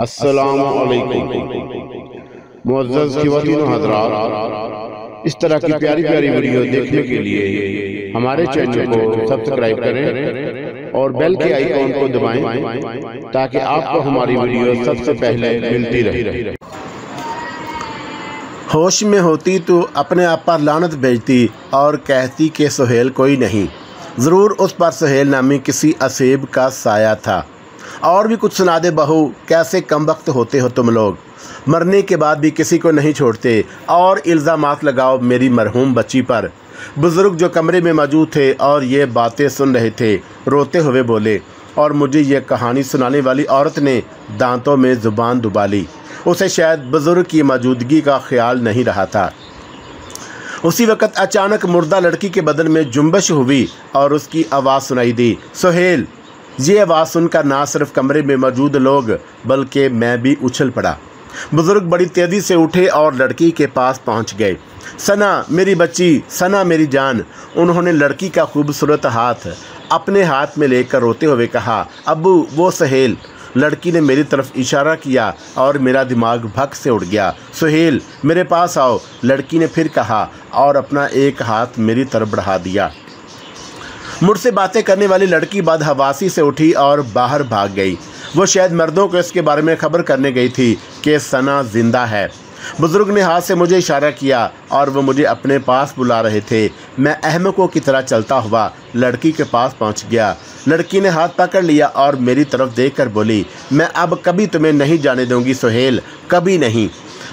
हजरात इस तरह की प्यारी प्यारी वीडियो देखने के लिए हमारे चैनल को सब्सक्राइब करें और बेल के आइकॉन को दबाएँ ताकि आपको हमारी वीडियो सबसे पहले मिलती रहे। होश में होती तो अपने आप पर लानत भेजती और कहती कि सुहेल कोई नहीं। ज़रूर उस पर सुहेल नामी किसी असेब का साया था। और भी कुछ सुना दे बहू, कैसे कम वक्त होते हो तुम लोग? मरने के बाद भी किसी को नहीं छोड़ते, और इल्ज़ाम लगाओ मेरी मरहूम बच्ची पर। बुज़ुर्ग जो कमरे में मौजूद थे और ये बातें सुन रहे थे, रोते हुए बोले, और मुझे यह कहानी सुनाने वाली औरत ने दांतों में ज़ुबान दुबा ली। उसे शायद बुज़ुर्ग की मौजूदगी का ख्याल नहीं रहा था। उसी वक़्त अचानक मुर्दा लड़की के बदन में जुम्बश हुई और उसकी आवाज़ सुनाई दी, सोहेल ये आवाज़ सुनकर ना सिर्फ़ कमरे में मौजूद लोग, बल्कि मैं भी उछल पड़ा। बुज़ुर्ग बड़ी तेज़ी से उठे और लड़की के पास पहुँच गए। सना, मेरी बच्ची, सना मेरी जान, उन्होंने लड़की का खूबसूरत हाथ अपने हाथ में लेकर रोते हुए कहा अबू वो सहेल। लड़की ने मेरी तरफ़ इशारा किया और मेरा दिमाग भक से उड़ गया। सुहेल, मेरे पास आओ। लड़की ने फिर कहा और अपना एक हाथ मेरी तरफ़ बढ़ा दिया। मुझसे बातें करने वाली लड़की बदहवासी से उठी और बाहर भाग गई। वो शायद मर्दों को इसके बारे में खबर करने गई थी कि सना ज़िंदा है। बुज़ुर्ग ने हाथ से मुझे इशारा किया और वो मुझे अपने पास बुला रहे थे। मैं अहमकों की तरह चलता हुआ लड़की के पास पहुँच गया। लड़की ने हाथ पकड़ लिया और मेरी तरफ़ देखकर बोली, मैं अब कभी तुम्हें नहीं जाने दूँगी, सोहेल, कभी नहीं।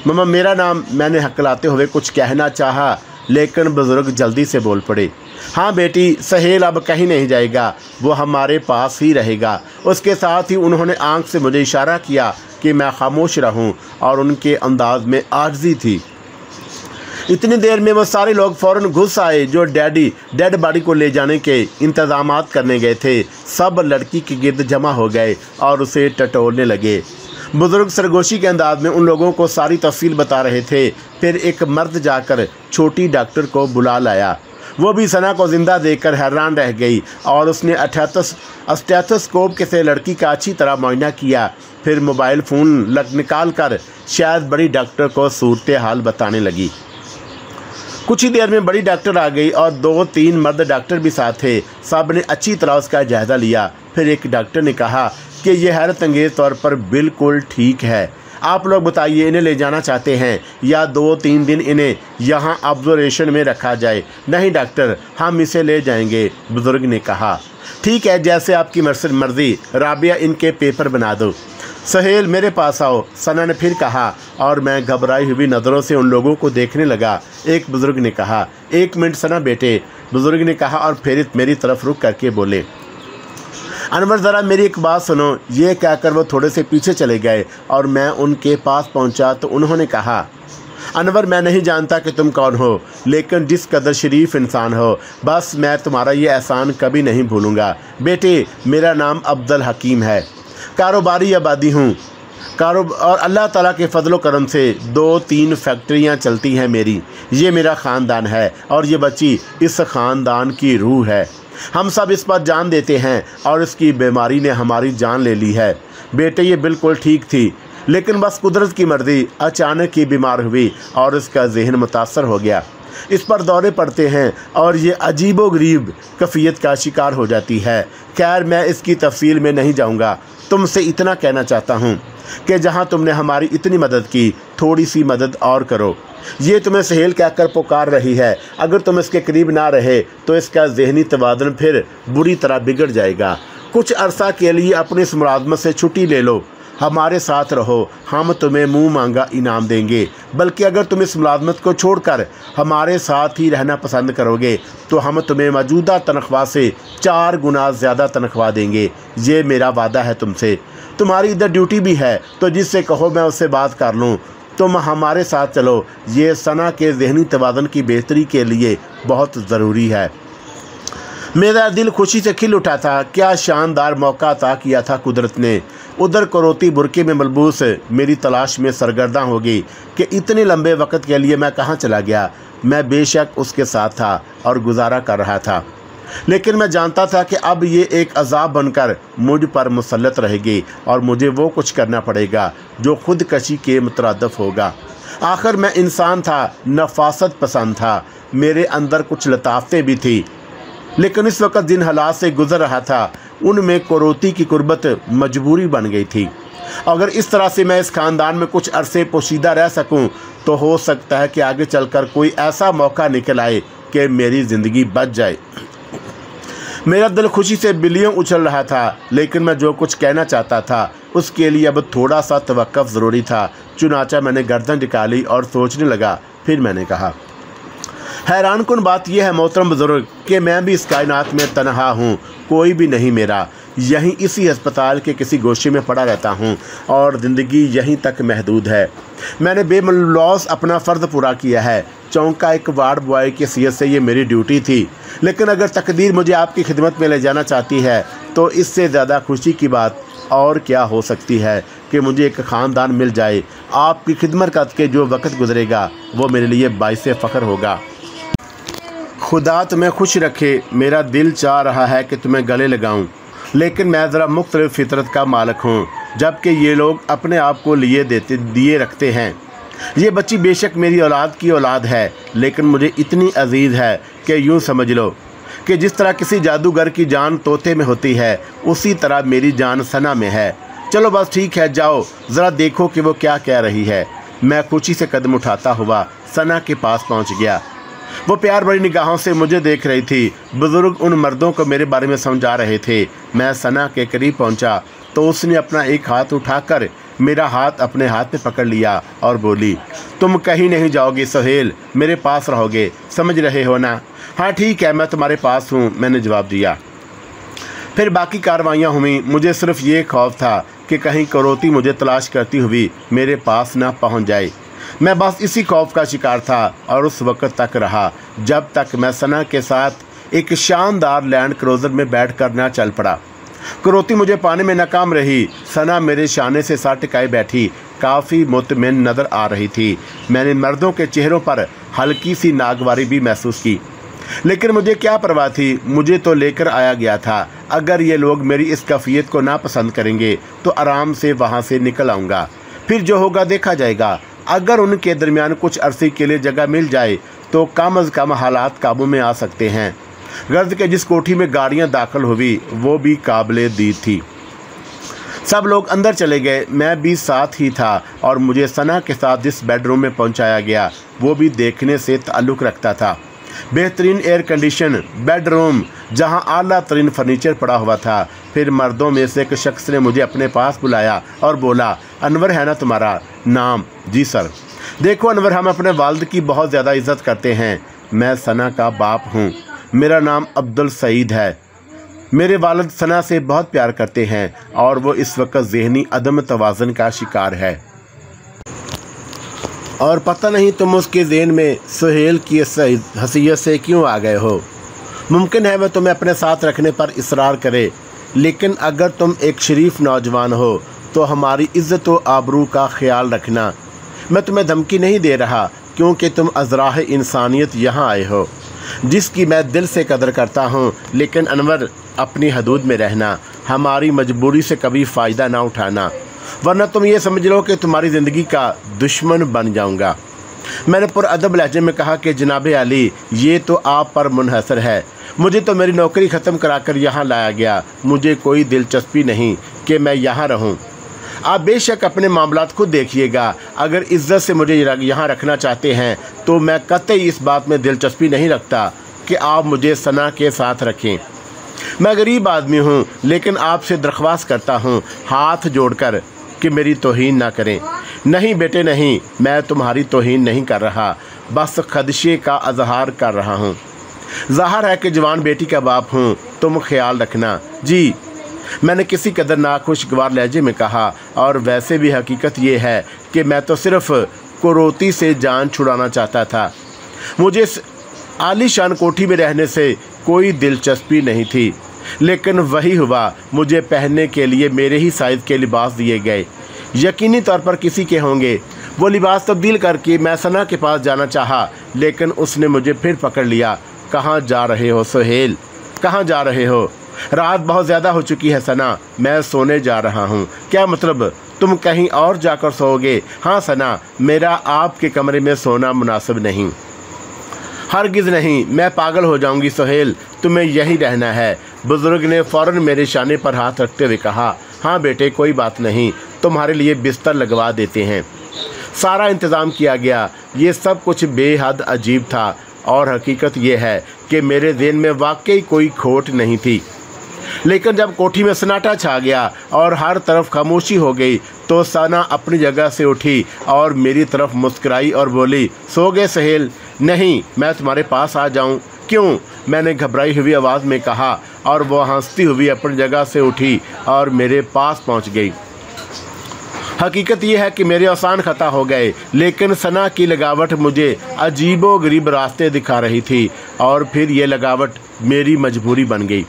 ममा मेरा नाम मैंने हकलाते हुए कुछ कहना चाहा लेकिन बुज़ुर्ग जल्दी से बोल पड़े हाँ बेटी, सहेल अब कहीं नहीं जाएगा, वो हमारे पास ही रहेगा। उसके साथ ही उन्होंने आँख से मुझे इशारा किया कि मैं खामोश रहूँ और उनके अंदाज में आर्जी थी। इतनी देर में वो सारे लोग फ़ौरन घुस आए जो डैडी, डेड बॉडी को ले जाने के इंतज़ाम करने गए थे। सब लड़की के गिर्द जमा हो गए और उसे टटोलने लगे। बुज़ुर्ग सरगोशी के अंदाज में उन लोगों को सारी तफसील बता रहे थे। फिर एक मर्द जाकर छोटी डॉक्टर को बुला लाया। वो भी सना को ज़िंदा देखकर हैरान रह गई और उसने अठहत्तर अस्टेथोस्कोप के से लड़की का अच्छी तरह मुआयना किया। फिर मोबाइल फ़ोन लग निकाल कर शायद बड़ी डॉक्टर को सूरत हाल बताने लगी। कुछ ही देर में बड़ी डॉक्टर आ गई और दो तीन मर्द डॉक्टर भी साथ थे। सबने अच्छी तरह उसका जायज़ा लिया। फिर एक डॉक्टर ने कहा कि यह हैरत अंगेज़ तौर पर बिल्कुल ठीक है। आप लोग बताइए, इन्हें ले जाना चाहते हैं या दो तीन दिन इन्हें यहाँ ऑब्जर्वेशन में रखा जाए? नहीं डॉक्टर, हम इसे ले जाएँगे, बुज़ुर्ग ने कहा। ठीक है, जैसे आपकी मर्सर मर्ज़ी, राबिया इनके पेपर बना दो। सहेल, मेरे पास आओ, सना ने फिर कहा, और मैं घबराई हुई नज़रों से उन लोगों को देखने लगा। एक बुज़ुर्ग ने कहा, एक मिनट सना बेटे, बुज़ुर्ग ने कहा और फिर मेरी तरफ़ रुक करके बोले। अनवर, ज़रा मेरी एक बात सुनो। ये कहकर वो थोड़े से पीछे चले गए और मैं उनके पास पहुँचा तो उन्होंने कहा, अनवर, मैं नहीं जानता कि तुम कौन हो, लेकिन जिस कदर शरीफ इंसान हो, बस मैं तुम्हारा ये एहसान कभी नहीं भूलूँगा। बेटे, मेरा नाम अब्दुल हकीम है। कारोबारी आबादी हूँ। कारो और अल्लाह ताला के फजलो करम से दो तीन फैक्ट्रियाँ चलती हैं मेरी। ये मेरा ख़ानदान है और ये बच्ची इस ख़ानदान की रूह है। हम सब इस पर जान देते हैं और इसकी बीमारी ने हमारी जान ले ली है। बेटे, ये बिल्कुल ठीक थी, लेकिन बस कुदरत की मर्ज़ी, अचानक ही बीमार हुई और इसका जहन मुतासर हो गया। इस पर दौरे पड़ते हैं और ये अजीब गरीब कफ़ियत का शिकार हो जाती है। खैर, मैं इसकी तफसील में नहीं जाऊँगा। तुमसे इतना कहना चाहता हूँ। कि जहाँ तुमने हमारी इतनी मदद की थोड़ी सी मदद और करो। ये तुम्हें सहेल कहकर पुकार रही है। अगर तुम इसके करीब ना रहे तो इसका जहनी तबादन फिर बुरी तरह बिगड़ जाएगा। कुछ अरसा के लिए अपनी इस मुलाजमत से छुट्टी ले लो। हमारे साथ रहो। हम तुम्हें मुँह मांगा इनाम देंगे। बल्कि अगर तुम इस मुलाजमत को छोड़कर हमारे साथ ही रहना पसंद करोगे तो हम तुम्हें मौजूदा तनख्वाह से चार गुना ज़्यादा तनख्वाह देंगे। ये मेरा वादा है तुमसे। तुम्हारी इधर ड्यूटी भी है तो जिससे कहो मैं उससे बात कर लूँ। तुम हमारे साथ चलो। ये सना के जहनी तवाज़न की बेहतरी के लिए बहुत ज़रूरी है। मेरा दिल खुशी से खिल उठा था। क्या शानदार मौका अता किया था कुदरत ने। उधर करोती बुरके में मलबूस मेरी तलाश में सरगर्दा हो गई कि इतने लंबे वक्त के लिए मैं कहाँ चला गया। मैं बेशक उसके साथ था और गुजारा कर रहा था। लेकिन मैं जानता था कि अब ये एक अजाब बनकर मुझ पर मुसलत रहेगी और मुझे वो कुछ करना पड़ेगा जो खुदकशी के मुतरदफ होगा। आखिर मैं इंसान था, नफासत पसंद था, मेरे अंदर कुछ लताफ़तें भी थी। लेकिन इस वक्त जिन हालात से गुजर रहा था उनमें करोती की कुर्बत मजबूरी बन गई थी। अगर इस तरह से मैं इस ख़ानदान में कुछ अरसे पोशीदा रह सकूँ तो हो सकता है कि आगे चलकर कोई ऐसा मौका निकल आए कि मेरी ज़िंदगी बच जाए। मेरा दिल खुशी से बिलियों उछल रहा था, लेकिन मैं जो कुछ कहना चाहता था, उसके लिए अब थोड़ा सा तवक़ ज़रूरी था। चुनाचा मैंने गर्दन निकाली और सोचने लगा, फिर मैंने कहा हैरान कन बात यह है, मोहतरम बुज़ुर्ग, कि मैं भी इस कायनात में तनहा हूँ, कोई भी नहीं मेरा। यहीं इसी अस्पताल के किसी गोशे में पड़ा रहता हूँ, और ज़िंदगी यहीं तक महदूद है। मैंने बेमलौस अपना फ़र्ज़ पूरा किया है। चौंका एक वार्ड बॉय की सीयत से ये मेरी ड्यूटी थी। लेकिन अगर तकदीर मुझे आपकी खिदमत में ले जाना चाहती है तो इससे ज़्यादा खुशी की बात और क्या हो सकती है कि मुझे एक ख़ानदान मिल जाए। आपकी खिदमत करके जो वक्त गुजरेगा, वो मेरे लिए बाईस फ़ख्र होगा। खुदा तुम्हें खुश रखे, मेरा दिल चाह रहा है कि तुम्हें गले लगाऊँ। लेकिन मैं ज़रा मुख्तलिफ़ फितरत का मालक हूँ, जबकि ये लोग अपने आप को लिए देते, दिए रखते हैं। ये बच्ची बेशक मेरी औलाद की औलाद है, लेकिन मुझे इतनी अज़ीज़ है कि यूँ समझ लो कि जिस तरह किसी जादूगर की जान तोते में होती है, उसी तरह मेरी जान सना में है। चलो बस ठीक है, जाओ, ज़रा देखो कि वो क्या कह रही है। मैं खुशी से कदम उठाता हुआ सना के पास पहुँच गया। वो प्यार भरी निगाहों से मुझे देख रही थी। बुज़ुर्ग उन मर्दों को मेरे बारे में समझा रहे थे। मैं सना के करीब पहुँचा तो उसने अपना एक हाथ उठाकर मेरा हाथ अपने हाथ में पकड़ लिया और बोली, तुम कहीं नहीं जाओगे सहेल, मेरे पास रहोगे, समझ रहे हो ना? हाँ ठीक है, मैं तुम्हारे पास हूँ, मैंने जवाब दिया। फिर बाकी कार्रवाइयाँ हुई। मुझे सिर्फ़ ये खौफ था कि कहीं करोती मुझे तलाश करती हुई मेरे पास ना पहुँच जाए। मैं बस इसी खौफ का शिकार था और उस वक़्त तक रहा, जब तक मैं सना के साथ एक शानदार लैंड क्रोज़र में बैठ कर ना चल पड़ा। करोती मुझे पाने में नाकाम रही। सना मेरे शाने से साथ टिकाए बैठी। काफ़ी मुतमिन नज़र आ रही थी। मैंने मर्दों के चेहरों पर हल्की सी नागवारी भी महसूस की। लेकिन मुझे क्या परवाह थी? मुझे तो लेकर आया गया था। अगर ये लोग मेरी इस कफ़ियत को ना पसंद करेंगे तो आराम से वहाँ से निकल आऊँगा। फिर जो होगा देखा जाएगा। अगर उनके दरमियान कुछ अरसे के लिए जगह मिल जाए तो कम अज़ कम हालात काबू में आ सकते हैं। गर्द के जिस कोठी में गाड़ियाँ दाखिल हुई, वो भी काबिल दी थी। सब लोग अंदर चले गए। मैं भी साथ ही था और मुझे सना के साथ जिस बेडरूम में पहुँचाया गया, वो भी देखने से ताल्लुक़ रखता था। बेहतरीन एयर कंडीशन बेडरूम जहाँ आला तरीन फर्नीचर पड़ा हुआ था। फिर मर्दों में से एक शख्स ने मुझे अपने पास बुलाया और बोला, अनवर है ना तुम्हारा? नाम, जी सर। देखो अनवर, हम अपने वालद की बहुत ज़्यादा इज़्ज़त करते हैं। मैं सना का बाप हूँ। मेरा नाम अब्दुल सईद है। मेरे वालद सना से बहुत प्यार करते हैं और वो इस वक्त जहनी अदम तोज़न का शिकार है। और पता नहीं तुम उसके जेन में सुहेल की हसीियत से क्यों आ गए हो। मुमकिन है वह तुम्हें अपने साथ रखने पर इसरार करे, लेकिन अगर तुम एक शरीफ नौजवान हो तो हमारी इज़्ज़त व आबरू का ख्याल रखना। मैं तुम्हें धमकी नहीं दे रहा, क्योंकि तुम अजराह इंसानियत यहाँ आए हो, जिसकी मैं दिल से कदर करता हूँ, लेकिन अनवर अपनी हदूद में रहना, हमारी मजबूरी से कभी फ़ायदा ना उठाना। वरना तुम ये समझ लो कि तुम्हारी ज़िंदगी का दुश्मन बन जाऊँगा। मैंने पुरअदब लहजे में कहा कि, जनाब अली, ये तो आप पर मुनहसर है। मुझे तो मेरी नौकरी ख़त्म कराकर यहाँ लाया गया। मुझे कोई दिलचस्पी नहीं कि मैं यहाँ रहूँ। आप बेशक अपने मामला खुद देखिएगा। अगर इज़्ज़त से मुझे यहाँ रखना चाहते हैं तो मैं कतई इस बात में दिलचस्पी नहीं रखता कि आप मुझे सना के साथ रखें। मैं गरीब आदमी हूँ, लेकिन आपसे दरख्वास्त करता हूँ, हाथ जोड़कर। कि मेरी तोहन ना करें। नहीं बेटे, नहीं, मैं तुम्हारी तोहन नहीं कर रहा। बस खदशे का अजहार कर रहा हूँ। ज़ाहिर है कि जवान बेटी का बाप हूँ, तुम ख्याल रखना। जी, मैंने किसी कदर नाखुशगवार लहजे में कहा, और वैसे भी हकीकत ये है कि मैं तो सिर्फ़ कुरोती से जान छुड़ाना चाहता था। मुझे इस आलीशान कोठी में रहने से कोई दिलचस्पी नहीं थी। लेकिन वही हुआ, मुझे पहनने के लिए मेरे ही साइज़ के लिबास दिए गए। यकीनी तौर पर किसी के होंगे। वो लिबास तब्दील करके मैं सना के पास जाना चाहा, लेकिन उसने मुझे फिर पकड़ लिया। कहाँ जा रहे हो सोहेल? कहाँ जा रहे हो? रात बहुत ज़्यादा हो चुकी है सना। मैं सोने जा रहा हूँ। क्या मतलब? तुम कहीं और जाकर सोओगे? हाँ सना, मेरा आपके कमरे में सोना मुनासिब नहीं। हरगिज़ नहीं, मैं पागल हो जाऊँगी सोहेल। तुम्हें यही रहना है। बुज़ुर्ग ने फ़ौरन मेरे शाने पर हाथ रखते हुए कहा हाँ बेटे, कोई बात नहीं, तुम्हारे लिए बिस्तर लगवा देते हैं। सारा इंतज़ाम किया गया। ये सब कुछ बेहद अजीब था और हकीकत यह है कि मेरे दिन में वाकई कोई खोट नहीं थी। लेकिन जब कोठी में सन्नाटा छा गया और हर तरफ़ खामोशी हो गई तो सना अपनी जगह से उठी और मेरी तरफ़ मुस्कुराई और बोली, सो गए सहेल, नहीं, मैं तुम्हारे पास आ जाऊँ। क्यों? मैंने घबराई हुई आवाज़ में कहा और वह हंसती हुई अपनी जगह से उठी और मेरे पास पहुँच गई। हकीकत यह है कि मेरे आसान खता हो गए, लेकिन सना की लगावट मुझे अजीबो गरीब रास्ते दिखा रही थी और फिर ये लगावट मेरी मजबूरी बन गई।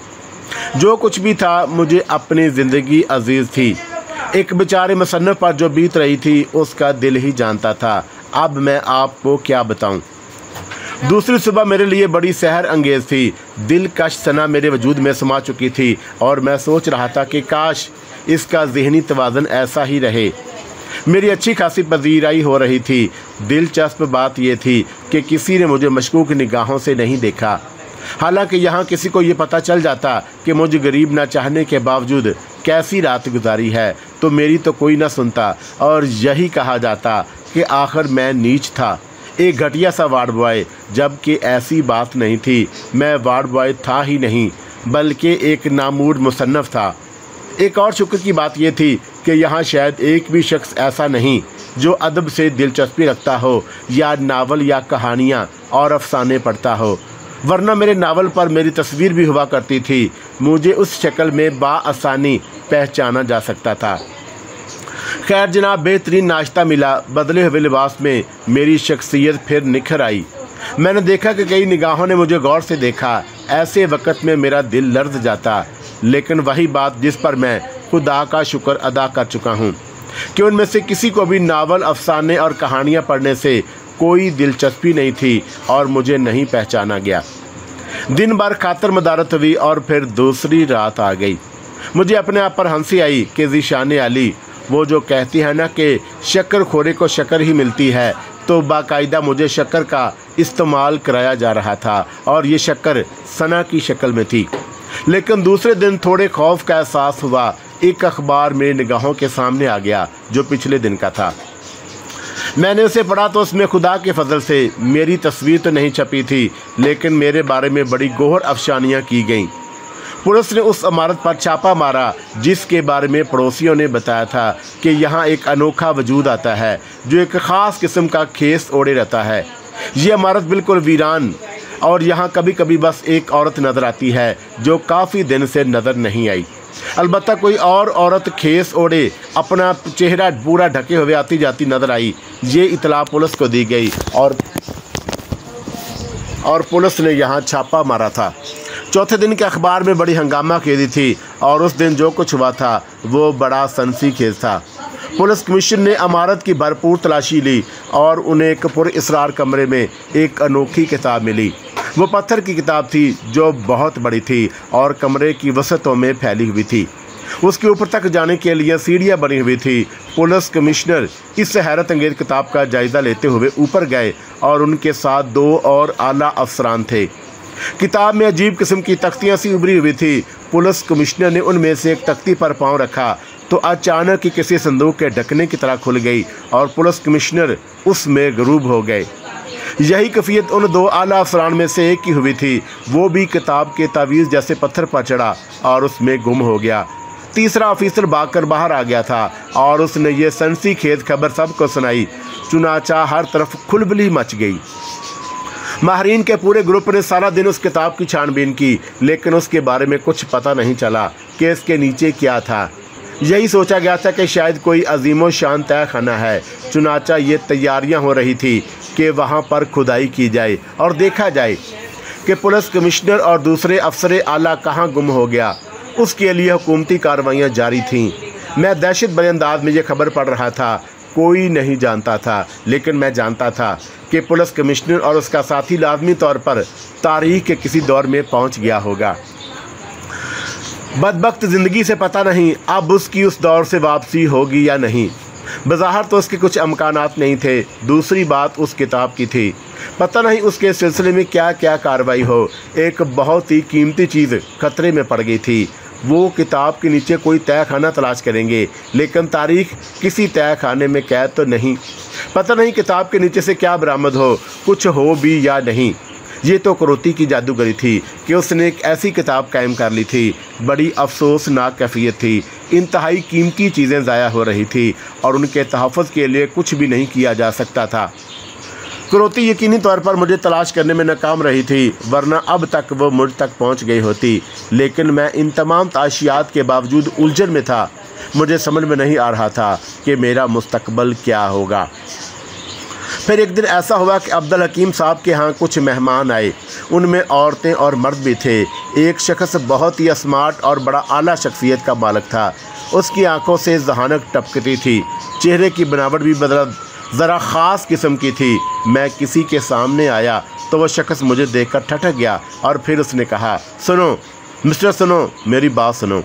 जो कुछ भी था, मुझे अपनी ज़िंदगी अज़ीज़ थी। एक बेचारे मसनफ़ पर जो बीत रही थी, उसका दिल ही जानता था। अब मैं आपको क्या बताऊँ? दूसरी सुबह मेरे लिए बड़ी सहर अंगेज थी। दिल कश सना मेरे वजूद में समा चुकी थी और मैं सोच रहा था कि काश इसका जहनी तोज़न ऐसा ही रहे। मेरी अच्छी खासी पजीराई हो रही थी। दिलचस्प बात यह थी कि किसी ने मुझे मशकूक निगाहों से नहीं देखा। हालाँकि यहाँ किसी को ये पता चल जाता कि मुझे गरीब ना चाहने के बावजूद कैसी रात गुजारी है तो मेरी तो कोई ना सुनता और यही कहा जाता कि आखिर मैं नीच था। एक घटिया सा वार्ड बॉय, जबकि ऐसी बात नहीं थी। मैं वार्ड बॉय था ही नहीं, बल्कि एक नामूर मुसन्फ़ था। एक और शुक्र की बात यह थी कि यहाँ शायद एक भी शख्स ऐसा नहीं, जो अदब से दिलचस्पी रखता हो, या नावल या कहानियाँ और अफसाने पढ़ता हो। वरना मेरे नावल पर मेरी तस्वीर भी हुआ करती थी। मुझे उस शक्ल में बासानी पहचाना जा सकता था। खैर जनाब, बेहतरीन नाश्ता मिला। बदले हुए लिबास में मेरी शख्सियत फिर निखर आई। मैंने देखा कि कई निगाहों ने मुझे गौर से देखा। ऐसे वक्त में मेरा दिल लर्ज जाता। लेकिन वही बात जिस पर मैं खुदा का शुक्र अदा कर चुका हूँ कि उनमें से किसी को भी नावल अफसाने और कहानियाँ पढ़ने से कोई दिलचस्पी नहीं थी और मुझे नहीं पहचाना गया। दिन भर खातर मदारत हुई और फिर दूसरी रात आ गई। मुझे अपने आप पर हँसी आई कि जीशान अली वो जो कहती है ना कि शक्कर खोरे को शक्कर ही मिलती है तो बाकायदा मुझे शक्कर का इस्तेमाल कराया जा रहा था और ये शक्कर सना की शक्ल में थी। लेकिन दूसरे दिन थोड़े खौफ का एहसास हुआ। एक अखबार मेरी निगाहों के सामने आ गया, जो पिछले दिन का था। मैंने उसे पढ़ा तो उसमें खुदा के फजल से मेरी तस्वीर तो नहीं छपी थी, लेकिन मेरे बारे में बड़ी गोहर अफसानियाँ की गईं। पुलिस ने उस इमारत पर छापा मारा, जिसके बारे में पड़ोसियों ने बताया था कि यहाँ एक अनोखा वजूद आता है, जो एक ख़ास किस्म का खेस ओढ़े रहता है। ये इमारत बिल्कुल वीरान और यहाँ कभी कभी बस एक औरत नज़र आती है, जो काफ़ी दिन से नज़र नहीं आई। अलबत् कोई और औरत खेस ओढ़े, अपना चेहरा पूरा ढके हुए आती जाती नज़र आई। ये इतला पुलिस को दी गई और और पुलिस ने यहाँ छापा मारा था। चौथे दिन के अखबार में बड़ी हंगामा दी थी और उस दिन जो कुछ हुआ था, वो बड़ा सनसी खेज था। पुलिस कमीशन ने अमारत की भरपूर तलाशी ली और उन्हें एक पुर इसरार कमरे में एक अनोखी किताब मिली। वो पत्थर की किताब थी जो बहुत बड़ी थी और कमरे की वसतों में फैली हुई थी। उसके ऊपर तक जाने के लिए सीढ़ियाँ बनी हुई थी। पुलिस कमिश्नर इस हैरत अंगेज किताब का जायज़ा लेते हुए ऊपर गए और उनके साथ दो और आला अफसरान थे। किताब में अजीब किस्म की तख्तियाँ सी उभरी हुई थी। पुलिस कमिश्नर ने उनमें से एक तख्ती पर पाँव रखा तो अचानक ही किसी संदूक के ढकने की तरह खुल गई और पुलिस कमिश्नर उसमें गरूब हो गए। यही कफियत उन दो आला अफसरान में से एक की हुई थी। वो भी किताब के तावीज़ जैसे पत्थर पर चढ़ा और उसमें गुम हो गया। तीसरा ऑफिसर भाग कर बाहर आ गया था और उसने ये सनसी खेत खबर सबको सुनाई। चुनाचा हर तरफ़ खुलबली मच गई। माहरीन के पूरे ग्रुप ने सारा दिन उस किताब की छानबीन की, लेकिन उसके बारे में कुछ पता नहीं चला, कि इसके नीचे क्या था। यही सोचा गया था कि शायद कोई अजीम शान तय खाना है। चुनाचा ये तैयारियाँ हो रही थी कि वहाँ पर खुदाई की जाए और देखा जाए कि पुलिस कमिश्नर और दूसरे अफसर आला कहाँ गुम हो गया। उसके लिए हुकूमती कार्रवाइयाँ जारी थीं। मैं दहशत भरे अंदाज में ये खबर पढ़ रहा था कोई नहीं जानता था। लेकिन मैं जानता था कि पुलिस कमिश्नर और उसका साथी लाजमी तौर पर तारीख के किसी दौर में पहुँच गया होगा। बदबख्त ज़िंदगी से पता नहीं अब उसकी उस दौर से वापसी होगी या नहीं। बज़ाहर तो उसके कुछ अमकान नहीं थे। दूसरी बात उस किताब की थी। पता नहीं उसके सिलसिले में क्या क्या कार्रवाई हो। एक बहुत ही कीमती चीज़ खतरे में पड़ गई थी। वो किताब के नीचे कोई तय खाना तलाश करेंगे, लेकिन तारीख किसी तय खाने में कैद तो नहीं। पता नहीं किताब के नीचे से क्या बरामद हो, कुछ हो भी या नहीं। ये तो करोती की जादूगरी थी कि उसने एक ऐसी किताब कायम कर ली थी। बड़ी अफसोसनाक कैफियत थी। इंतहाई कीमती चीज़ें ज़ाया हो रही थी और उनके तहफ़ के लिए कुछ भी नहीं किया जा सकता था। करोती यकीनी तौर पर मुझे तलाश करने में नाकाम रही थी, वरना अब तक वो मुझ तक पहुँच गई होती। लेकिन मैं इन तमाम ताशियात के बावजूद उलझन में था। मुझे समझ में नहीं आ रहा था कि मेरा मुस्तकबल क्या होगा। फिर एक दिन ऐसा हुआ कि अब्दुल हकीम साहब के यहाँ कुछ मेहमान आए। उनमें औरतें और मर्द भी थे। एक शख्स बहुत ही स्मार्ट और बड़ा आला शख्सियत का मालक था। उसकी आँखों से जहानक टपकती थी। चेहरे की बनावट भी बदला ज़रा ख़ास किस्म की थी। मैं किसी के सामने आया तो वह शख्स मुझे देखकर ठटक गया और फिर उसने कहा, सुनो, मिस्टर सुनो, मेरी बात सुनो।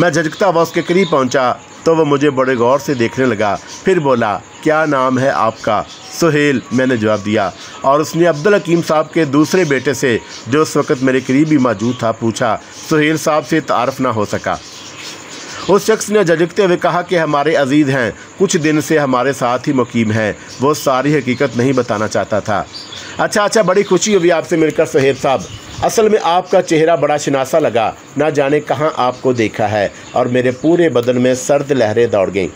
मैं झटकता हुआ उसके करीब पहुँचा तो वह मुझे बड़े गौर से देखने लगा। फिर बोला, क्या नाम है आपका? सुहेल, मैंने जवाब दिया। और उसने अब्दुल हकीम साहब के दूसरे बेटे से, जो उस वक़्त मेरे करीब ही मौजूद था, पूछा, सुहेल साहब से तारफ़ ना हो सका? उस शख्स ने झटकते हुए कहा कि हमारे अज़ीज़ हैं, कुछ दिन से हमारे साथ ही मुकीम हैं। वो सारी हकीकत नहीं बताना चाहता था। अच्छा अच्छा बड़ी खुशी हुई आपसे मिलकर सहेब साहब। असल में आपका चेहरा बड़ा शनासा लगा। ना जाने कहाँ आपको देखा है और मेरे पूरे बदन में सर्द लहरें दौड़ गईं।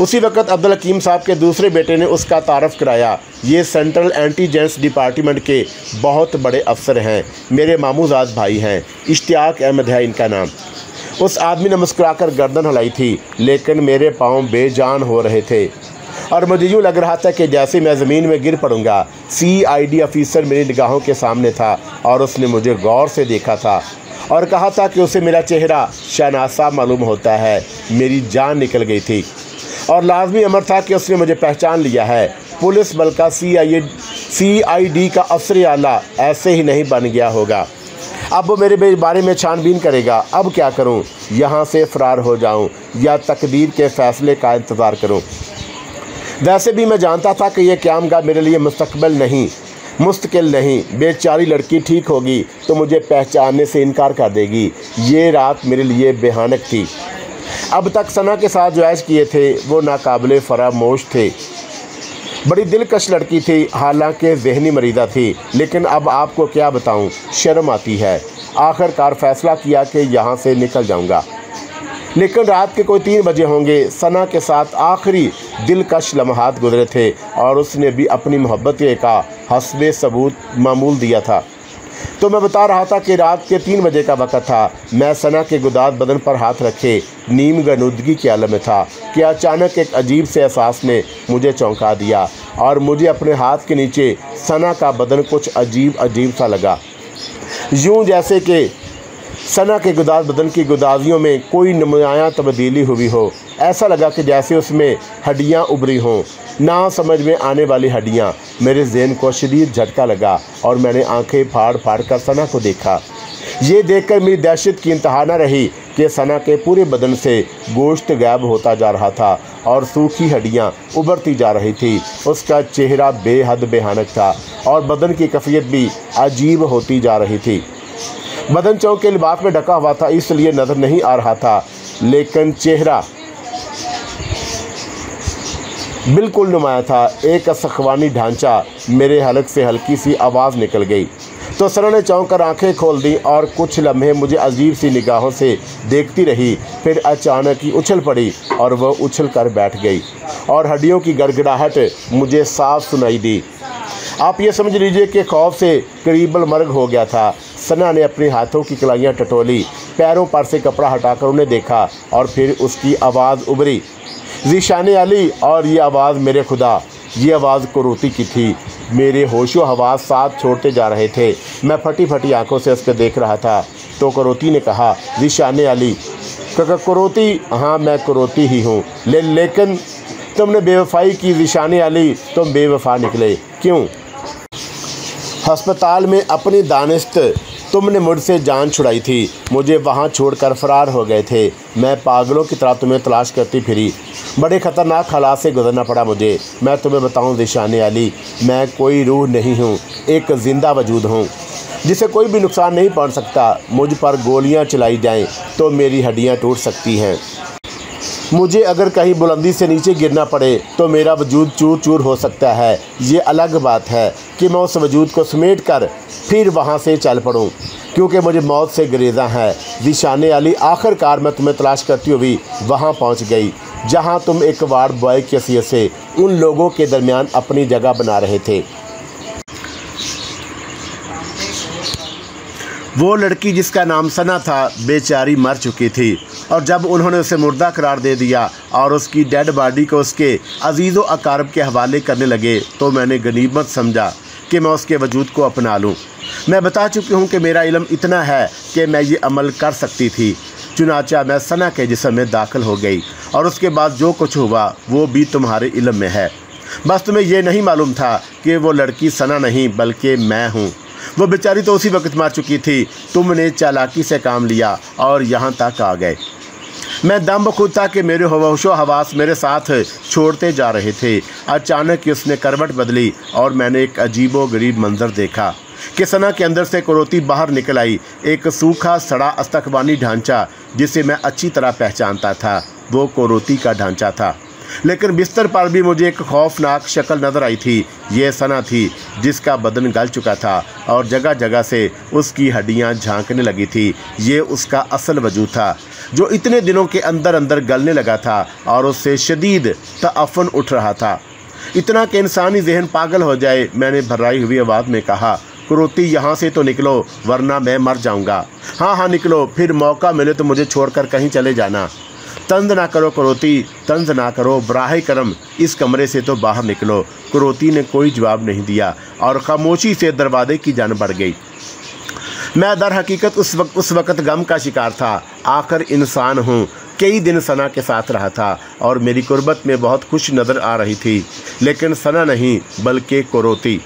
उसी वक्त अब्दुल हकीम साहब के दूसरे बेटे ने उसका तारफ़ कराया। ये सेंट्रल एंटीजेंस डिपार्टमेंट के बहुत बड़े अफसर हैं। मेरे मामूजाद भाई हैं। इश्तियाक अहमद है इनका नाम। उस आदमी ने मुस्कुराकर गर्दन हिलाई थी, लेकिन मेरे पाँव बेजान हो रहे थे। और मुझे यूँ लग रहा था कि जैसे मैं ज़मीन में गिर पड़ूँगा सी आई डी ऑफिसर मेरी निगाहों के सामने था और उसने मुझे गौर से देखा था और कहा था कि उसे मेरा चेहरा शनासा मालूम होता है, मेरी जान निकल गई थी। और लाजमी अमर था कि उसने मुझे पहचान लिया है। पुलिस बल का सी आई सी आई डी का अफसर आला ऐसे ही नहीं बन गया होगा। अब वो मेरे बारे में छानबीन करेगा। अब क्या करूँ? यहाँ से फ़रार हो जाऊँ या तकदीर के फ़ैसले का इंतज़ार करूँ? वैसे भी मैं जानता था कि यह क्याम का मेरे लिए मुस्तकबिल नहीं, मुस्तकिल नहीं। बेचारी लड़की ठीक होगी तो मुझे पहचानने से इनकार कर देगी। ये रात मेरे लिए बेहानक थी। अब तक सना के साथ जो ऐश किए थे, वो नाकबिल फरामोश थे। बड़ी दिलकश लड़की थी, हालाँकि जहनी मरीदा थी, लेकिन अब आपको क्या बताऊँ, शर्म आती है। आखिरकार फ़ैसला किया कि यहाँ से निकल जाऊँगा। लेकिन रात के कोई तीन बजे होंगे, सना के साथ आखिरी दिलकश लम्हात गुजरे थे, और उसने भी अपनी मोहब्बत का हसब सबूत मामूल दिया था। तो मैं बता रहा था कि रात के तीन बजे का वक़्त था। मैं सना के गुदाद बदन पर हाथ रखे, नीम गनुदगी के आलम में था कि अचानक एक अजीब से एहसास ने मुझे चौंका दिया और मुझे अपने हाथ के नीचे सना का बदन कुछ अजीब अजीब सा लगा। यूँ जैसे कि सना के गुदाज बदन की गुदाजियों में कोई नुमाया तब्दीली हुई हो। ऐसा लगा कि जैसे उसमें हड्डियाँ उभरी हों। ना समझ में आने वाली हड्डियाँ। मेरे जहन को शरीर झटका लगा और मैंने आँखें फाड़ फाड़ कर सना को देखा। ये देखकर मेरी दहशत की इंतहा न रही कि सना के पूरे बदन से गोश्त गायब होता जा रहा था और सूखी हड्डियाँ उभरती जा रही थी। उसका चेहरा बेहद बेहानक था और बदन की कफियत भी अजीब होती जा रही थी। बदन चौक के लिबास में ढका हुआ था, इसलिए नज़र नहीं आ रहा था, लेकिन चेहरा बिल्कुल नुमाया था। एक सखवानी ढांचा मेरे हलक से हल्की सी आवाज़ निकल गई। तो सर ने चौंक कर आँखें खोल दी और कुछ लम्हे मुझे अजीब सी निगाहों से देखती रही। फिर अचानक ही उछल पड़ी और वह उछल कर बैठ गई और हड्डियों की गड़गड़ाहट मुझे साफ़ सुनाई दी। आप ये समझ लीजिए कि खौफ से करीबल मर्ग हो गया था। सना ने अपने हाथों की कलाइयाँ टटोली, पैरों पर से कपड़ा हटाकर उन्हें देखा और फिर उसकी आवाज़ उभरी। जीशान अली और ये आवाज़ मेरे खुदा ये आवाज़ कुरूती की थी। मेरे होशो हवास साथ छोड़ते जा रहे थे। मैं फटी फटी आँखों से उस पर देख रहा था। तो करोती ने कहा जीशान अली करोती? हाँ मैं करोती ही हूँ। ले, लेकिन तुमने बेवफाई की जीशान अली तुम बेवफा निकले। क्यों? हस्पताल में अपनी दानिस्त तुमने मुझसे जान छुड़ाई थी। मुझे वहाँ छोड़कर फरार हो गए थे। मैं पागलों की तरह तुम्हें तलाश करती फिरी। बड़े ख़तरनाक हालात से गुजरना पड़ा मुझे। मैं तुम्हें बताऊँ दिशाने वाली मैं कोई रूह नहीं हूँ, एक ज़िंदा वजूद हूँ, जिसे कोई भी नुकसान नहीं पहुँच सकता। मुझ पर गोलियाँ चलाई जाएँ तो मेरी हड्डियाँ टूट सकती हैं। मुझे अगर कहीं बुलंदी से नीचे गिरना पड़े तो मेरा वजूद चूर चूर हो सकता है। ये अलग बात है कि मैं उस वजूद को समेट कर फिर वहाँ से चल पड़ूँ, क्योंकि मुझे मौत से गरेजा है। दिशाने वाली आखिरकार मैं तुम्हें तलाश करती हुई वहाँ पहुँच गई, जहाँ तुम एक वार्ड बॉय की हैसियत से उन लोगों के दरमियान अपनी जगह बना रहे थे। वो लड़की जिसका नाम सना था, बेचारी मर चुकी थी। और जब उन्होंने उसे मुर्दा करार दे दिया और उसकी डेड बॉडी को उसके अज़ीज़ अकारब के हवाले करने लगे तो मैंने गनीमत समझा कि मैं उसके वजूद को अपना लूँ। मैं बता चुकी हूँ कि मेरा इलम इतना है कि मैं ये अमल कर सकती थी। चुनाचा मैं सना के जिसम में दाखिल हो गई और उसके बाद जो कुछ हुआ, वो भी तुम्हारे इलम में है। बस तुम्हें यह नहीं मालूम था कि वो लड़की सना नहीं, बल्कि मैं हूँ। वो बेचारी तो उसी वक्त मार चुकी थी। तुमने चालाकी से काम लिया और यहाँ तक आ गए। मैं दम खुद था कि मेरे होशो हवास मेरे साथ छोड़ते जा रहे थे। अचानक उसने करवट बदली और मैंने एक अजीबो गरीब मंजर देखा। कि सना के अंदर से करोती बाहर निकल आई। एक सूखा, सड़ा अस्तकबानी ढांचा जिसे मैं अच्छी तरह पहचानता था। वो कोरोती का ढांचा था। लेकिन बिस्तर पर भी मुझे एक खौफनाक शक्ल नज़र आई थी। ये सना थी, जिसका बदन गल चुका था और जगह जगह से उसकी हड्डियाँ झांकने लगी थी। ये उसका असल वजूद था, जो इतने दिनों के अंदर अंदर गलने लगा था और उससे शदीद तफन उठ रहा था। इतना कि इंसानी जहन पागल हो जाए, मैंने भर्राई हुई आवाज़ में कहा, क्रोती, यहाँ से तो निकलो, वरना मैं मर जाऊँगा। हाँ हाँ निकलो, फिर मौका मिले तो मुझे छोड़कर कहीं चले जाना। तंज ना करो करोती तंज ना करो बराह करम। इस कमरे से तो बाहर निकलो। करोती ने कोई जवाब नहीं दिया और खामोशी से दरवाजे की जान बढ़ गई। मैं दर हकीकत उस वक्त उस वक्त गम का शिकार था। आखिर इंसान हूँ। कई दिन सना के साथ रहा था और मेरी कुर्बत में बहुत खुश नज़र आ रही थी। लेकिन सना नहीं, बल्कि करोती।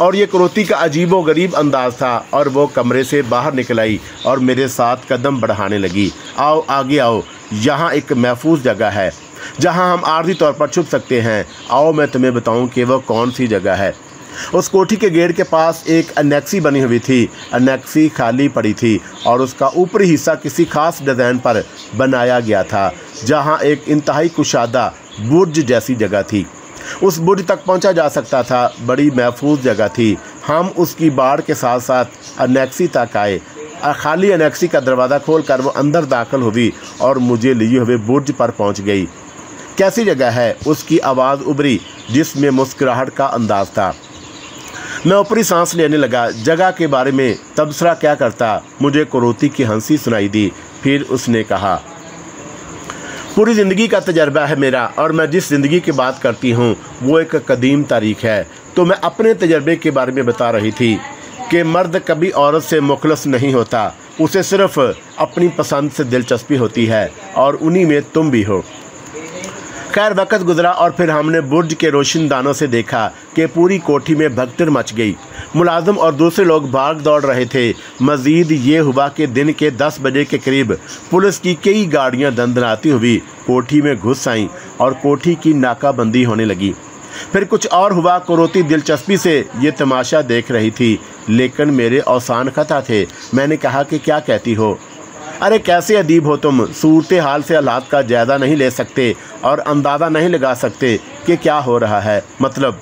और ये करोती का अजीब व गरीब अंदाज था और वो कमरे से बाहर निकल आई और मेरे साथ कदम बढ़ाने लगी। आओ, आगे आओ। यहाँ एक महफूज जगह है, जहाँ हम आर्जी तौर पर छुप सकते हैं। आओ मैं तुम्हें बताऊँ कि वह कौन सी जगह है। उस कोठी के गेट के पास एक अनेक्सी बनी हुई थी। अनेक्सी खाली पड़ी थी और उसका ऊपरी हिस्सा किसी खास डिज़ाइन पर बनाया गया था, जहाँ एक इंतहाई कुशादा बुर्ज जैसी जगह थी। उस बुर्ज तक पहुँचा जा सकता था, बड़ी महफूज जगह थी। हम उसकी बाढ़ के साथ साथ अनेक्सी तक आए। खाली अनेक्सी का दरवाज़ा खोल कर वो अंदर दाखिल हुई और मुझे लिए हुए बुर्ज पर पहुँच गई। कैसी जगह है? उसकी आवाज़ उभरी, जिसमें मुस्कुराहट का अंदाज था। मैं ऊपरी सांस लेने लगा। जगह के बारे में तबसरा क्या करता? मुझे करोती की हँसी सुनाई दी। फिर उसने कहा, पूरी ज़िंदगी का तजर्बा है मेरा, और मैं जिस ज़िंदगी की बात करती हूँ, वो एक कदीम तारीख है। तो मैं अपने तजर्बे के बारे में बता रही थी। कि मर्द कभी औरत से मुखलस नहीं होता। उसे सिर्फ़ अपनी पसंद से दिलचस्पी होती है और उन्हीं में तुम भी हो। खैर, वक़्त गुजरा और फिर हमने बुर्ज के रोशनदानों से देखा कि पूरी कोठी में भगतर मच गई। मुलाजम और दूसरे लोग भाग दौड़ रहे थे। मज़ीद ये हुआ कि दिन के दस बजे के करीब पुलिस की कई गाड़ियाँ दंदनाती हुई कोठी में घुस आईं और कोठी की नाकाबंदी होने लगी। फिर कुछ और हुआ करोती दिलचस्पी से, ये तमाशा देख रही थी। लेकिन मेरे औसान खता थे। मैंने कहा कि क्या कहती हो? अरे, कैसे अदीब हो तुम? सूरत हाल से हालात का जायज़ा नहीं ले सकते और अंदाज़ा नहीं लगा सकते कि क्या हो रहा है। मतलब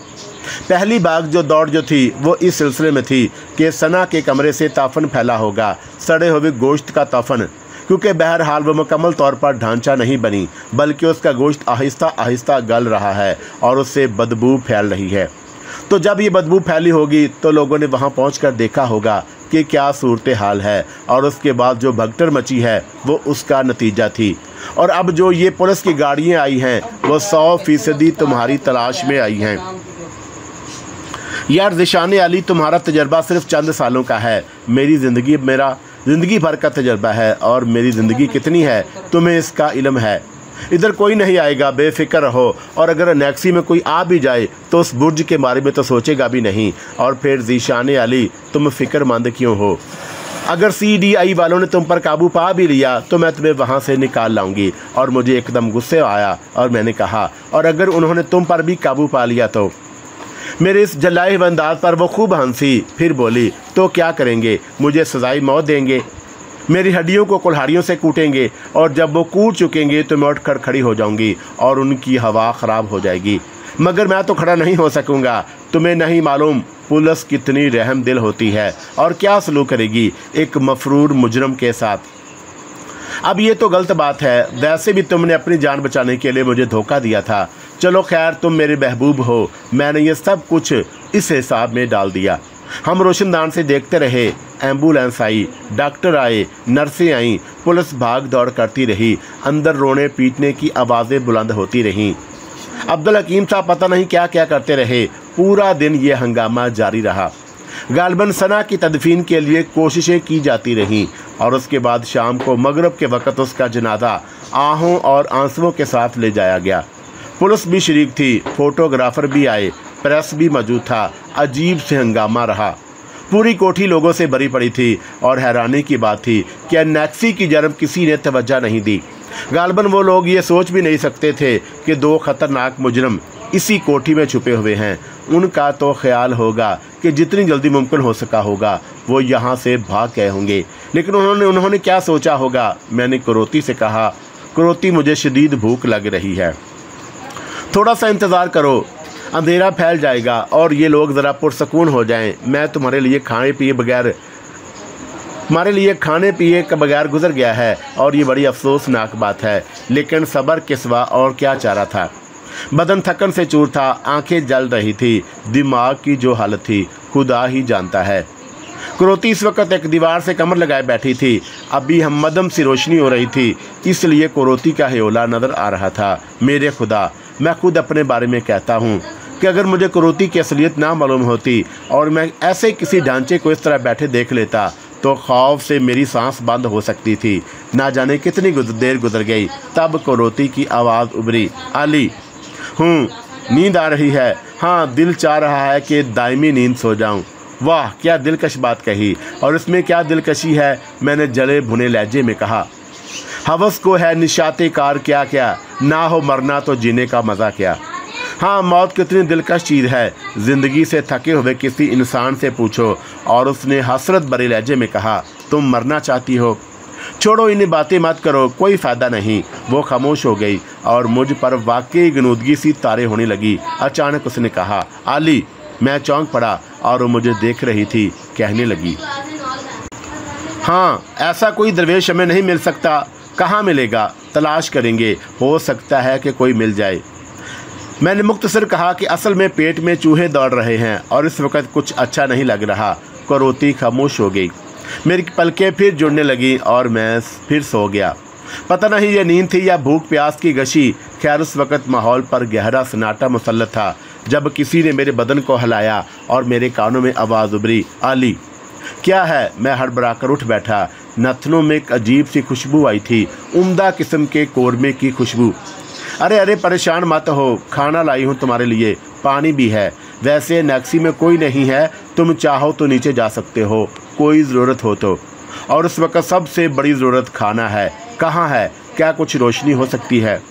पहली बाग जो दौड़ जो थी, वो इस सिलसिले में थी कि सना के कमरे से ताफन फैला होगा। सड़े हुए गोश्त का ताफन। क्योंकि बहरहाल वो मुकम्मल तौर पर ढांचा नहीं बनी, बल्कि उसका गोश्त आहिस्ता आहिस्ता गल रहा है और उससे बदबू फैल रही है। तो जब ये बदबू फैली होगी तो लोगों ने वहाँ पहुँच देखा होगा कि क्या सूरत हाल है, और उसके बाद जो भगटर मची है, वो उसका नतीजा थी। और अब जो ये पुलिस की गाड़ियाँ आई हैं, वो सौ फ़ीसदी तुम्हारी तलाश में आई हैं। यार दिशान अली, तुम्हारा तजर्बा सिर्फ़ चंद सालों का है। मेरी ज़िंदगी मेरा ज़िंदगी भर का तजर्बा है और मेरी ज़िंदगी कितनी है, तुम्हें इसका इलम है। इधर कोई नहीं आएगा, बेफिक्र रहो। और अगर नैक्सी में कोई आ भी जाए तो उस बुर्ज के बारे में तो सोचेगा भी नहीं। और फिर जीशान अली, तुम फ़िक्रमंद क्यों हो? अगर सीडीआई वालों ने तुम पर काबू पा भी लिया तो मैं तुम्हें वहाँ से निकाल लाऊँगी। और मुझे एकदम गुस्से आया और मैंने कहा, और अगर उन्होंने तुम पर भी काबू पा लिया तो? मेरे इस जलाए हुए अंदाज पर वो खूब हँसी, फिर बोली तो क्या करेंगे? मुझे सजाई मौत देंगे। मेरी हड्डियों को कुल्हाड़ियों से कूटेंगे और जब वो कूट चुकेंगे तो मैं उठ कर खड़ी हो जाऊँगी और उनकी हवा ख़राब हो जाएगी। मगर मैं तो खड़ा नहीं हो सकूँगा। तुम्हें नहीं मालूम पुलिस कितनी रहम दिल होती है और क्या सलूक करेगी एक मफरूर मुजरम के साथ। अब ये तो गलत बात है। वैसे भी तुमने अपनी जान बचाने के लिए मुझे धोखा दिया था। चलो खैर, तुम मेरे महबूब हो। मैंने ये सब कुछ इस हिसाब में डाल दिया। हम रोशनदान से देखते रहे। एंबुलेंस आई, डॉक्टर आए, नर्सें आईं, पुलिस भाग दौड़ करती रही। अंदर रोने पीटने की आवाज़ें बुलंद होती रहीं। अब्दुल हकीम साहब पता नहीं क्या क्या करते रहे। पूरा दिन ये हंगामा जारी रहा। गालबन सना की तदफीन के लिए कोशिशें की जाती रहीं और उसके बाद शाम को मगरब के वक़्त उसका जनाजा आहों और आंसुओं के साथ ले जाया गया। पुलिस भी शरीक थी, फोटोग्राफर भी आए, प्रेस भी मौजूद था, अजीब से हंगामा रहा। पूरी कोठी लोगों से भरी पड़ी थी और हैरानी की बात थी कि नैक्सी की जरब किसी ने तवज्जा नहीं दी। गालबन वो लोग ये सोच भी नहीं सकते थे कि दो खतरनाक मुजरम इसी कोठी में छुपे हुए हैं। उनका तो ख्याल होगा कि जितनी जल्दी मुमकिन हो सका होगा, वो यहाँ से भाग गए होंगे। लेकिन उन्होंने उन्होंने क्या सोचा होगा? मैंने करोती से कहा, करोती, मुझे शदीद भूख लग रही है। थोड़ा सा इंतज़ार करो, अंधेरा फैल जाएगा और ये लोग ज़रा पुरसकून हो जाएँ। मैं तुम्हारे लिए खाने पिए बगैर हमारे लिए खाने पिए के बगैर गुजर गया है और ये बड़ी अफसोसनाक बात है। लेकिन सबर के सिवा और क्या चारा था? बदन थकन से चूर था, आँखें जल रही थी, दिमाग की जो हालत थी, खुदा ही जानता है। क्रोती इस वक्त एक दीवार से कमर लगाए बैठी थी। अभी हम मदम सी रोशनी हो रही थी, इसलिए कोरोती का हयोला नज़र आ रहा था। मेरे खुदा, मैं खुद अपने बारे में कहता हूँ कि अगर मुझे करोती की असलियत ना मालूम होती और मैं ऐसे किसी ढांचे को इस तरह बैठे देख लेता तो खौफ से मेरी सांस बंद हो सकती थी। ना जाने कितनी देर गुजर गई, तब करोती की आवाज़ उभरी, आली हूँ, नींद आ रही है। हाँ दिल चाह रहा है कि दायमी नींद सो जाऊँ। वाह, क्या दिलकश बात कही। और इसमें क्या दिलकशी है, मैंने जले भुने लहजे में कहा। हवस को है निशाते कार क्या क्या ना हो मरना तो जीने का मज़ा क्या। हाँ मौत कितनी दिलकश चीज़ है। ज़िंदगी से थके हुए किसी इंसान से पूछो। और उसने हसरत भरे लहजे में कहा, तुम मरना चाहती हो छोड़ो, इन्हें बातें मत करो, कोई फ़ायदा नहीं। वो खामोश हो गई और मुझ पर वाकई गनूदगी सी तारे होने लगी। अचानक उसने कहा, आली, मैं चौंक पड़ा और मुझे देख रही थी, कहने लगी। हाँ ऐसा कोई दरवेश हमें नहीं मिल सकता। कहाँ मिलेगा? तलाश करेंगे। हो सकता है कि कोई मिल जाए। मैंने मुख्तसर कहा कि असल में पेट में चूहे दौड़ रहे हैं और इस वक्त कुछ अच्छा नहीं लग रहा। करोती खामोश हो गई। मेरी पलकें फिर जुड़ने लगी और मैं फिर सो गया। पता नहीं ये नींद थी या भूख प्यास की गशी। खैर, उस वक्त माहौल पर गहरा सन्नाटा मुसलत था, जब किसी ने मेरे बदन को हिलाया और मेरे कानों में आवाज़ उभरी, आली, क्या है? मैं हड़बड़ा कर उठ बैठा। नथनों में एक अजीब सी खुशबू आई थी, उम्दा किस्म के कोरमे की खुशबू। अरे अरे, परेशान मत हो, खाना लाई हूँ तुम्हारे लिए, पानी भी है। वैसे नैक्सी में कोई नहीं है, तुम चाहो तो नीचे जा सकते हो। कोई ज़रूरत हो तो। और उस वक्त सबसे बड़ी ज़रूरत खाना है। कहाँ है? क्या कुछ रोशनी हो सकती है?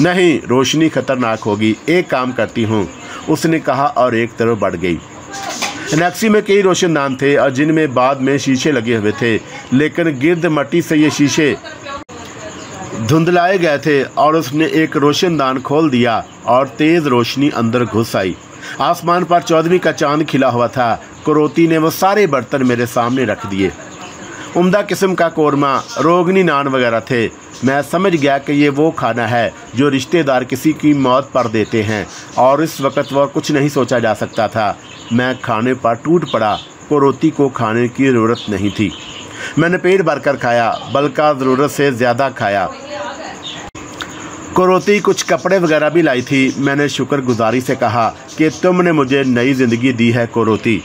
नहीं, रोशनी खतरनाक होगी। एक काम करती हूँ। उसने कहा और एक तरफ़ बढ़ गई। नक्सी में कई रोशनदान थे और जिनमें बाद में शीशे लगे हुए थे। लेकिन गिरद मट्टी से ये शीशे धुंधलाए गए थे और उसने एक रोशनदान खोल दिया और तेज़ रोशनी अंदर घुस आई। आसमान पर चौदहवीं का चाँद खिला हुआ था। करोती ने वो सारे बर्तन मेरे सामने रख दिए। उम्दा किस्म का कोरमा, रोगनी नान वगैरह थे। मैं समझ गया कि ये वो खाना है जो रिश्तेदार किसी की मौत पर देते हैं और इस वक्त वह कुछ नहीं सोचा जा सकता था। मैं खाने पर टूट पड़ा। को रोटी को खाने की ज़रूरत नहीं थी। मैंने पेट भरकर खाया बल्कि ज़रूरत से ज़्यादा खाया। कोरोती कुछ कपड़े वगैरह भी लाई थी। मैंने शुक्रगुजारी से कहा कि तुमने मुझे नई ज़िंदगी दी है कोरोती।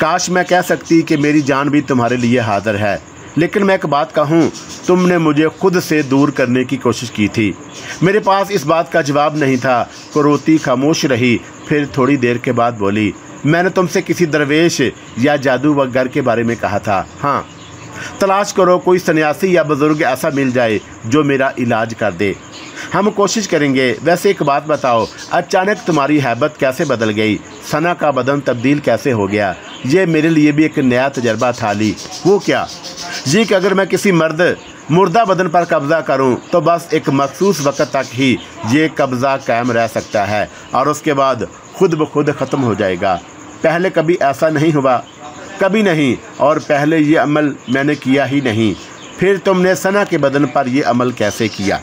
काश मैं कह सकती कि मेरी जान भी तुम्हारे लिए हाजिर है। लेकिन मैं एक बात कहूँ, तुमने मुझे खुद से दूर करने की कोशिश की थी। मेरे पास इस बात का जवाब नहीं था। कोरोती खामोश रही, फिर थोड़ी देर के बाद बोली, मैंने तुमसे किसी दरवेश या जादू घर के बारे में कहा था। हाँ तलाश करो, कोई सन्यासी या बुज़ुर्ग ऐसा मिल जाए जो मेरा इलाज कर दे। हम कोशिश करेंगे। वैसे एक बात बताओ, अचानक तुम्हारी हैबत कैसे बदल गई? सना का बदन तब्दील कैसे हो गया? ये मेरे लिए भी एक नया तजर्बा था ली वो क्या? जी कि अगर मैं किसी मर्द मुर्दा बदन पर कब्ज़ा करूँ तो बस एक मखसूस वक्त तक ही ये कब्ज़ा कायम रह सकता है, और उसके बाद खुद ब खुद ख़त्म हो जाएगा। पहले कभी ऐसा नहीं हुआ। कभी नहीं, और पहले ये अमल मैंने किया ही नहीं। फिर तुमने सना के बदन पर यह अमल कैसे किया?